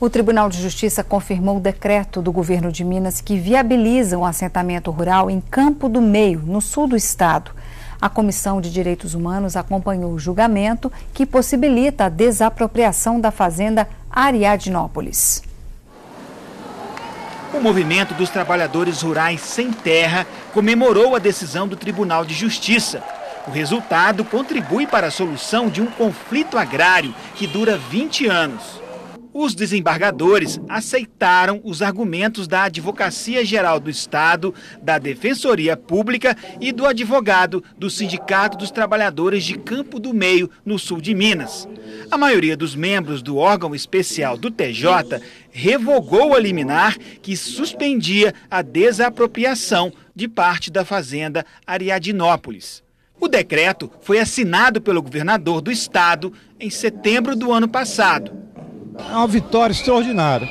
O Tribunal de Justiça confirmou o decreto do governo de Minas que viabiliza um assentamento rural em Campo do Meio, no sul do estado. A Comissão de Direitos Humanos acompanhou o julgamento que possibilita a desapropriação da fazenda Ariadnópolis. O movimento dos trabalhadores rurais sem terra comemorou a decisão do Tribunal de Justiça. O resultado contribui para a solução de um conflito agrário que dura 20 anos. Os desembargadores aceitaram os argumentos da Advocacia Geral do Estado, da Defensoria Pública e do advogado do Sindicato dos Trabalhadores de Campo do Meio, no sul de Minas. A maioria dos membros do órgão especial do TJ revogou a liminar que suspendia a desapropriação de parte da fazenda Ariadnópolis. O decreto foi assinado pelo governador do estado em setembro do ano passado. É uma vitória extraordinária.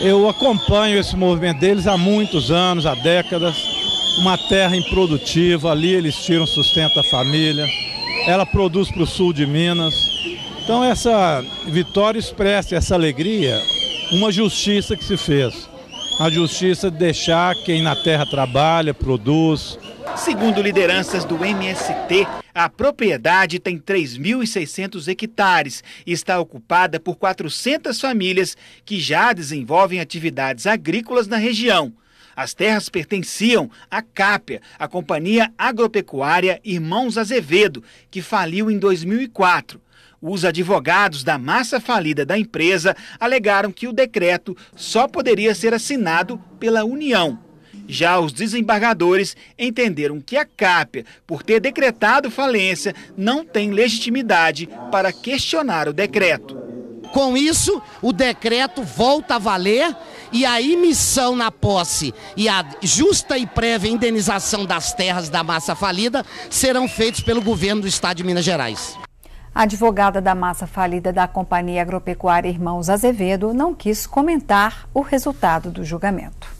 Eu acompanho esse movimento deles há muitos anos, há décadas. Uma terra improdutiva, ali eles tiram sustento da família. Ela produz para o sul de Minas. Então essa vitória expressa essa alegria, uma justiça que se fez. A justiça de deixar quem na terra trabalha, produz, Segundo lideranças do MST, a propriedade tem 3.600 hectares e está ocupada por 400 famílias que já desenvolvem atividades agrícolas na região. As terras pertenciam à Cápia, a companhia agropecuária Irmãos Azevedo, que faliu em 2004. Os advogados da massa falida da empresa alegaram que o decreto só poderia ser assinado pela União. Já os desembargadores entenderam que a CAPEA, por ter decretado falência, não tem legitimidade para questionar o decreto. Com isso, o decreto volta a valer e a emissão na posse e a justa e prévia indenização das terras da massa falida serão feitos pelo governo do estado de Minas Gerais. A advogada da massa falida da Companhia Agropecuária Irmãos Azevedo não quis comentar o resultado do julgamento.